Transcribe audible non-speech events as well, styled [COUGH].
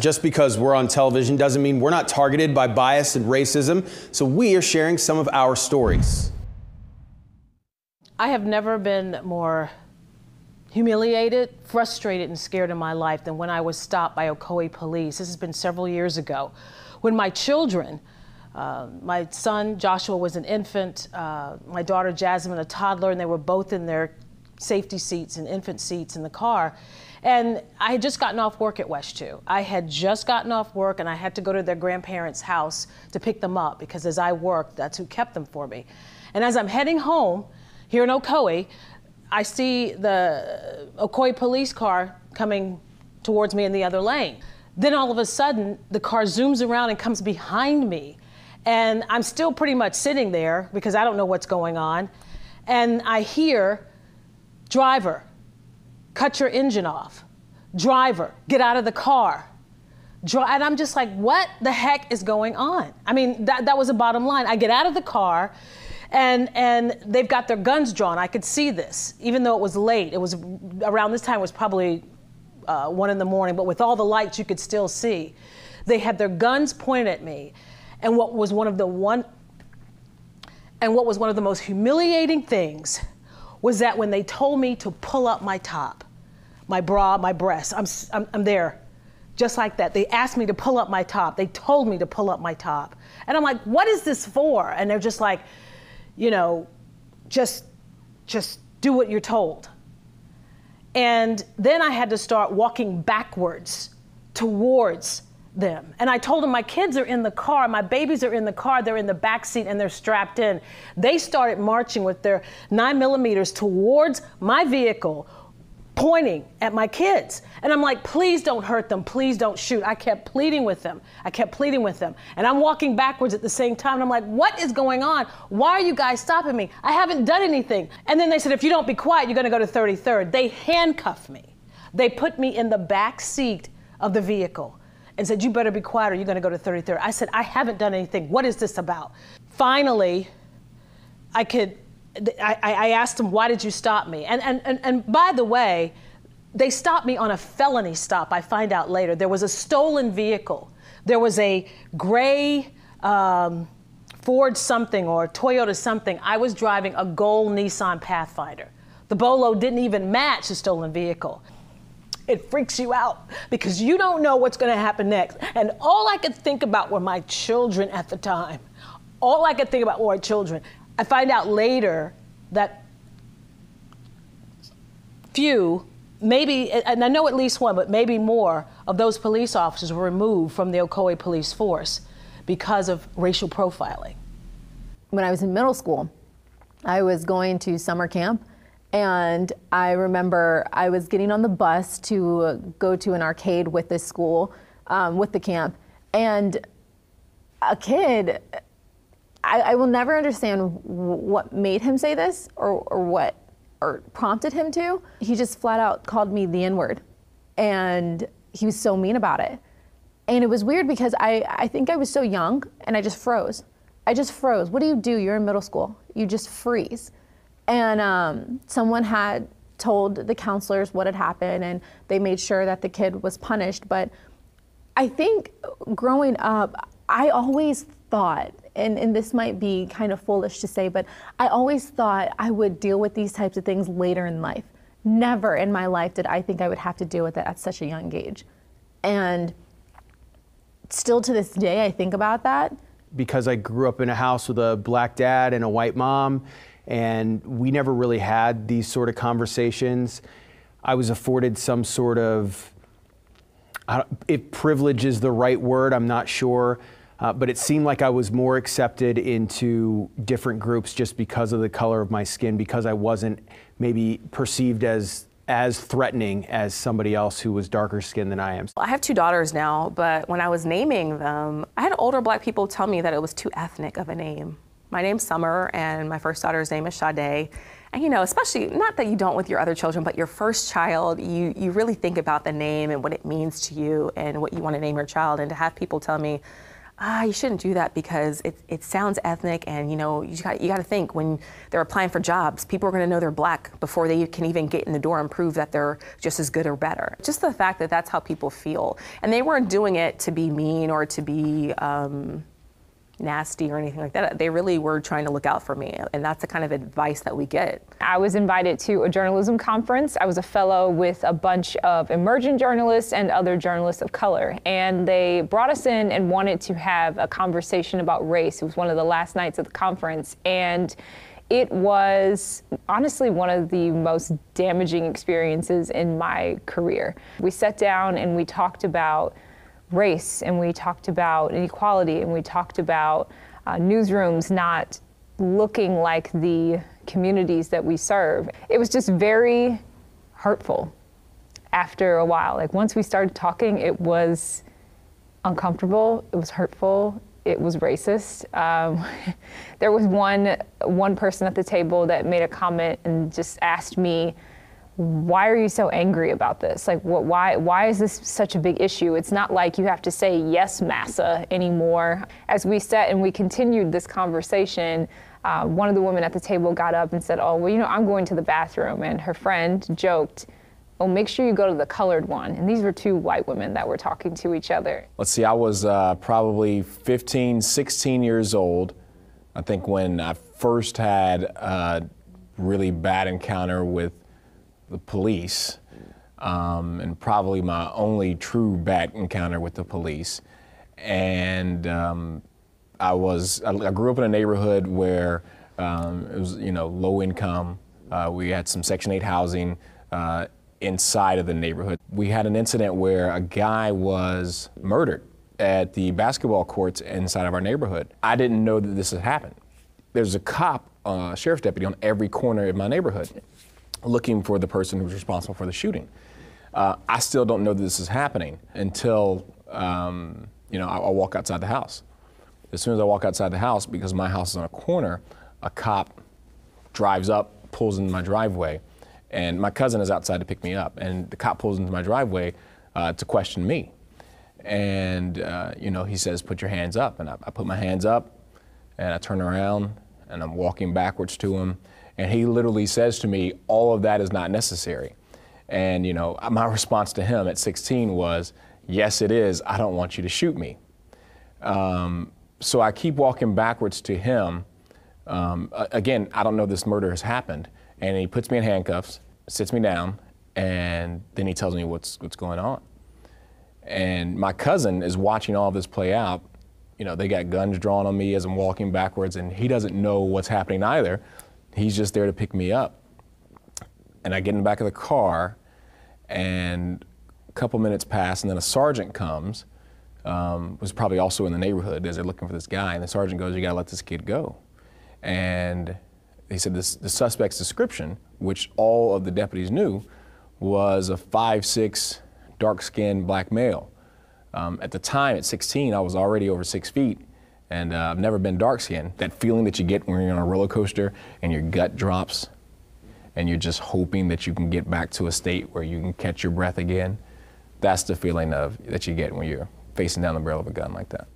Just because we're on television doesn't mean we're not targeted by bias and racism, so we are sharing some of our stories. I have never been more humiliated, frustrated, and scared in my life than when I was stopped by Ocoee police. This has been several years ago. When my children, uh, my son Joshua was an infant, uh, my daughter Jasmine a toddler, and they were both in their safety seats and infant seats in the car. And I had just gotten off work at WESH2. I had just gotten off work and I had to go to their grandparents' house to pick them up because as I worked, that's who kept them for me. And as I'm heading home here in Ocoee, I see the Ocoee police car coming towards me in the other lane. Then all of a sudden, the car zooms around and comes behind me. And I'm still pretty much sitting there because I don't know what's going on. And I hear, driver, cut your engine off. Driver, get out of the car. And I'm just like, what the heck is going on? I mean, that, that was the bottom line. I get out of the car and and they've got their guns drawn. I could see this, even though it was late. It was around this time. It was probably uh, one in the morning, but with all the lights, you could still see. They had their guns pointed at me, and what was one of the one and what was one of the most humiliating things was that when they told me to pull up my top, my bra, my breasts, I'm, I'm, I'm there, just like that. They asked me to pull up my top. They told me to pull up my top. And I'm like, what is this for? And they're just like, you know, just just do what you're told. And then I had to start walking backwards towards them. And I told them my kids are in the car, my babies are in the car, they're in the back seat and they're strapped in. They started marching with their nine millimeters towards my vehicle pointing at my kids. And I'm like, please don't hurt them. Please don't shoot. I kept pleading with them. I kept pleading with them. And I'm walking backwards at the same time. And I'm like, what is going on? Why are you guys stopping me? I haven't done anything. And then they said, if you don't be quiet, you're going to go to 33rd. They handcuffed me. They put me in the back seat of the vehicle and said, you better be quiet or you're going to go to 33rd. I said, I haven't done anything. What is this about? Finally, I could I, I, asked him, why did you stop me? And, and, and, and by the way, they stopped me on a felony stop, I find out later. There was a stolen vehicle. There was a gray um, Ford something or Toyota something. I was driving a gold Nissan Pathfinder. The Bolo didn't even match the stolen vehicle. It freaks you out because you don't know what's going to happen next. And all I could think about were my children at the time. All I could think about were my children. I find out later that few, maybe, and I know at least one, but maybe more of those police officers were removed from the Ocoee police force because of racial profiling. When I was in middle school, I was going to summer camp and I remember I was getting on the bus to go to an arcade with this school, um, with the camp, and a kid I, I will never understand what made him say this or, or what or prompted him to. He just flat out called me the N word. And he was so mean about it. And it was weird because I, I think I was so young and I just froze. I just froze. What do you do? You're in middle school. You just freeze. And um, someone had told the counselors what had happened and they made sure that the kid was punished. But I think growing up, I always thought and, and this might be kind of foolish to say, but I always thought I would deal with these types of things later in life. Never in my life did I think I would have to deal with it at such a young age. And still to this day, I think about that. Because I grew up in a house with a black dad and a white mom, and we never really had these sort of conversations. I was afforded some sort of, if privilege is the right word, I'm not sure uh, but it seemed like I was more accepted into different groups just because of the color of my skin, because I wasn't maybe perceived as as threatening as somebody else who was darker skinned than I am. I have two daughters now, but when I was naming them, I had older black people tell me that it was too ethnic of a name. My name's Summer, and my first daughter's name is Sade. And you know, especially not that you don't with your other children, but your first child, you you really think about the name and what it means to you and what you want to name your child. And to have people tell me, ah, you shouldn't do that because it, it sounds ethnic and you know you got you got to think when they're applying for jobs people are going to know they're black before they can even get in the door and prove that they're just as good or better just the fact that that's how people feel and they weren't doing it to be mean or to be um, nasty or anything like that. They really were trying to look out for me, and that's the kind of advice that we get. I was invited to a journalism conference. I was a fellow with a bunch of emerging journalists and other journalists of color, and they brought us in and wanted to have a conversation about race. It was one of the last nights of the conference, and it was honestly one of the most damaging experiences in my career. We sat down and we talked about race and we talked about inequality and we talked about uh, newsrooms not looking like the communities that we serve. It was just very hurtful after a while. Like once we started talking, it was uncomfortable, it was hurtful, it was racist. Um, [LAUGHS] there was one one person at the table that made a comment and just asked me, why are you so angry about this? Like, what, why, why is this such a big issue? It's not like you have to say yes, massa anymore. As we sat and we continued this conversation, uh, one of the women at the table got up and said, Oh, well, you know, I'm going to the bathroom. And her friend joked, Oh, make sure you go to the colored one. And these were two white women that were talking to each other. Let's see, I was uh, probably 15, 16 years old. I think when I first had a really bad encounter with the police, um, and probably my only true bad encounter with the police. And um, I was, I, I, grew up in a neighborhood where um, it was, you know, low income. Uh, we had some Section 8 housing uh, inside of the neighborhood. We had an incident where a guy was murdered at the basketball courts inside of our neighborhood. I didn't know that this had happened. There's a cop, uh, sheriff's deputy on every corner in my neighborhood looking for the person who's responsible for the shooting. Uh, I still don't know that this is happening until um, you know I, I, walk outside the house. As soon as I walk outside the house, because my house is on a corner, a cop drives up, pulls into my driveway, and my cousin is outside to pick me up, and the cop pulls into my driveway uh, to question me. And uh, you know he says, "Put your hands up," and I, I put my hands up, and I turn around, and I'm walking backwards to him and he literally says to me, all of that is not necessary. And, you know, my response to him at 16 was, yes, it is. I don't want you to shoot me. Um, so I keep walking backwards to him. Um, again, I don't know this murder has happened. And he puts me in handcuffs, sits me down, and then he tells me what's, what's going on. And my cousin is watching all this play out. You know, they got guns drawn on me as I'm walking backwards, and he doesn't know what's happening either. He's just there to pick me up. And I get in the back of the car, and a couple minutes pass, and then a sergeant comes, um, was probably also in the neighborhood as they're looking for this guy, and the sergeant goes, "You gotta let this kid go." And he said this, the suspect's description, which all of the deputies knew, was a five-six, dark-skinned black male. Um, at the time, at 16, I was already over six feet, and uh, I've never been dark skinned. That feeling that you get when you're on a roller coaster and your gut drops and you're just hoping that you can get back to a state where you can catch your breath again. That's the feeling of that you get when you're facing down the barrel of a gun like that.